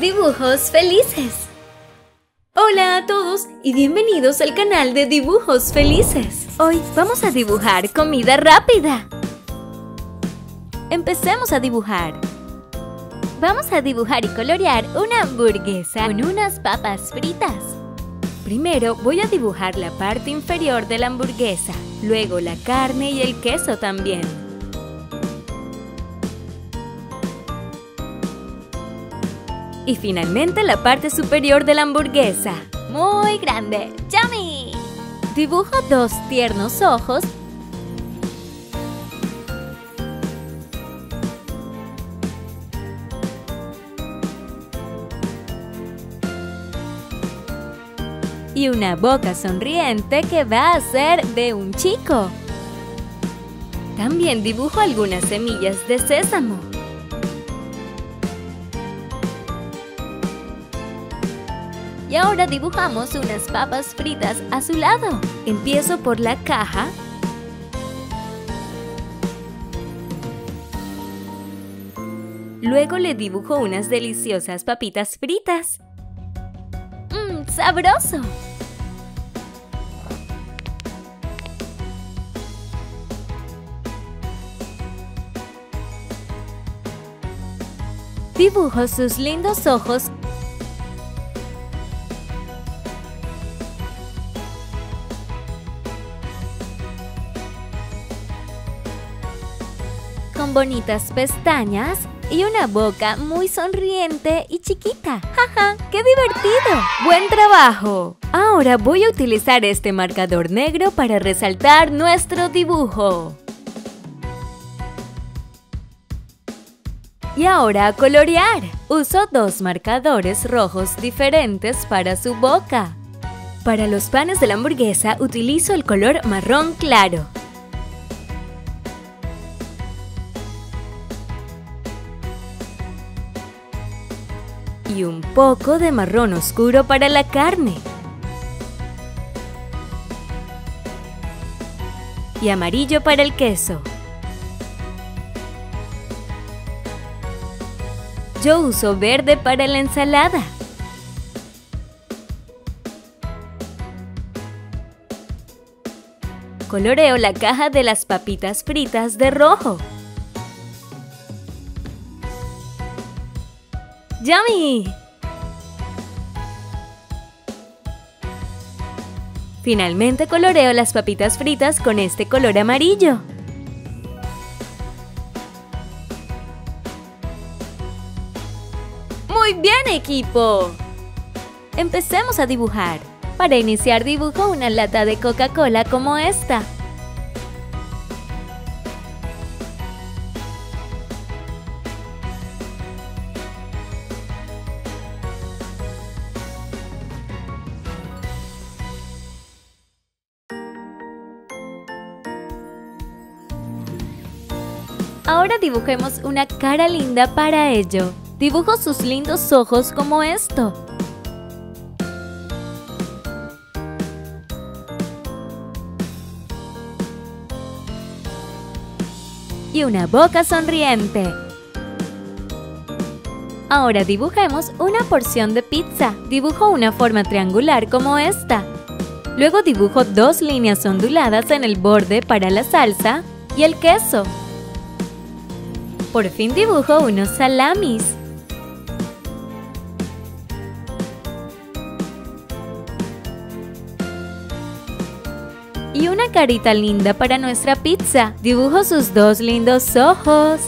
Dibujos felices. Hola a todos y bienvenidos al canal de Dibujos Felices. Hoy vamos a dibujar comida rápida. Empecemos a dibujar. Vamos a dibujar y colorear una hamburguesa con unas papas fritas. Primero voy a dibujar la parte inferior de la hamburguesa, luego la carne y el queso también. Y finalmente la parte superior de la hamburguesa. ¡Muy grande! ¡Yummy! Dibujo dos tiernos ojos y una boca sonriente que va a ser de un chico. También dibujo algunas semillas de sésamo. Y ahora dibujamos unas papas fritas a su lado. Empiezo por la caja. Luego le dibujo unas deliciosas papitas fritas. ¡Mmm, sabroso! Dibujo sus lindos ojos con bonitas pestañas y una boca muy sonriente y chiquita. ¡Jaja! ¡Qué divertido! ¡Buen trabajo! Ahora voy a utilizar este marcador negro para resaltar nuestro dibujo. Y ahora a colorear. Uso dos marcadores rojos diferentes para su boca. Para los panes de la hamburguesa utilizo el color marrón claro. Y un poco de marrón oscuro para la carne. Y amarillo para el queso. Yo uso verde para la ensalada. Coloreo la caja de las papitas fritas de rojo. ¡Yummy! Finalmente coloreo las papitas fritas con este color amarillo. ¡Muy bien, equipo! Empecemos a dibujar. Para iniciar dibujo una lata de Coca-Cola como esta. Ahora dibujemos una cara linda para ello. Dibujo sus lindos ojos como esto. Y una boca sonriente. Ahora dibujemos una porción de pizza. Dibujo una forma triangular como esta. Luego dibujo dos líneas onduladas en el borde para la salsa y el queso. Por fin dibujo unos salamis. Y una carita linda para nuestra pizza. Dibujo sus dos lindos ojos.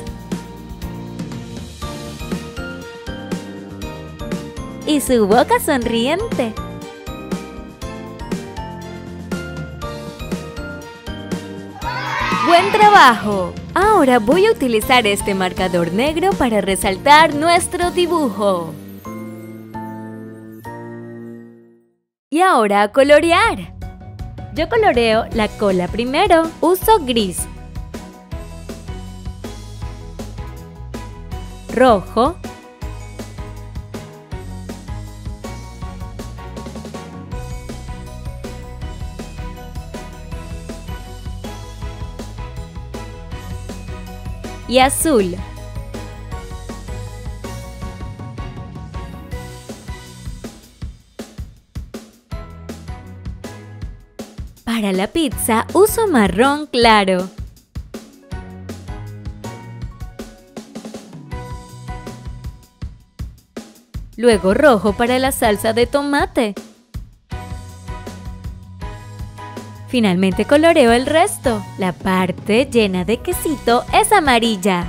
Y su boca sonriente. ¡Buen trabajo! Ahora voy a utilizar este marcador negro para resaltar nuestro dibujo. Y ahora a colorear. Yo coloreo la cola primero. Uso gris, rojo, y azul. Para la pizza uso marrón claro. Luego rojo para la salsa de tomate. Finalmente coloreo el resto. La parte llena de quesito es amarilla.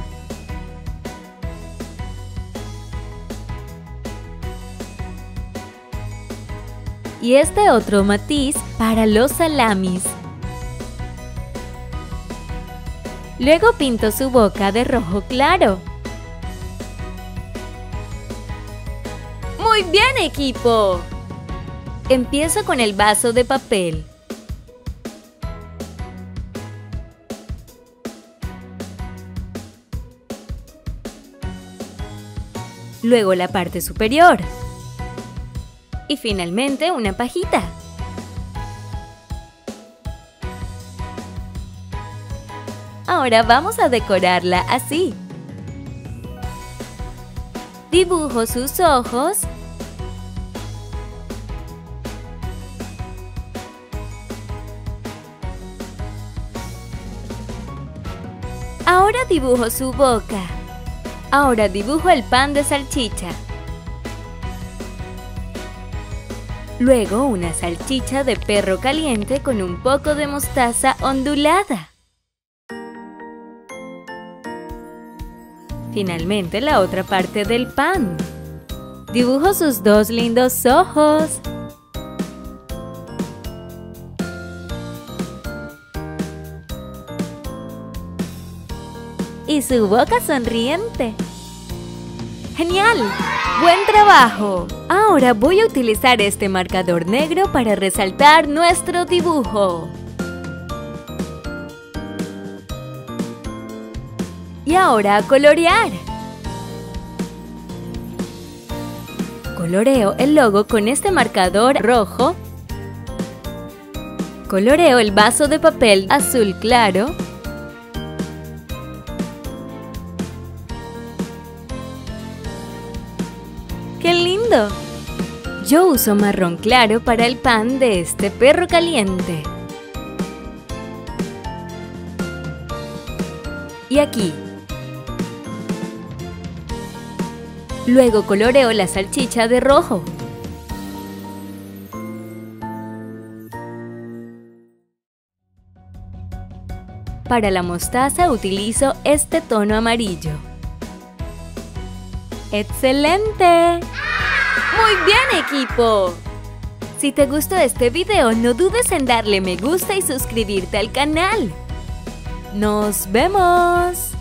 Y este otro matiz para los salamis. Luego pinto su boca de rojo claro. ¡Muy bien, equipo! Empiezo con el vaso de papel. Luego la parte superior. Y finalmente una pajita. Ahora vamos a decorarla así. Dibujo sus ojos Ahora dibujo su boca. Ahora dibujo el pan de salchicha. Luego una salchicha de perro caliente con un poco de mostaza ondulada. Finalmente la otra parte del pan. Dibujo sus dos lindos ojos. Y su boca sonriente. ¡Genial! ¡Buen trabajo! Ahora voy a utilizar este marcador negro para resaltar nuestro dibujo. Y ahora a colorear. Coloreo el logo con este marcador rojo. Coloreo el vaso de papel azul claro. Yo uso marrón claro para el pan de este perro caliente. Y aquí. Luego coloreo la salchicha de rojo. Para la mostaza utilizo este tono amarillo. ¡Excelente! ¡Muy bien, equipo! Si te gustó este video, no dudes en darle me gusta y suscribirte al canal. ¡Nos vemos!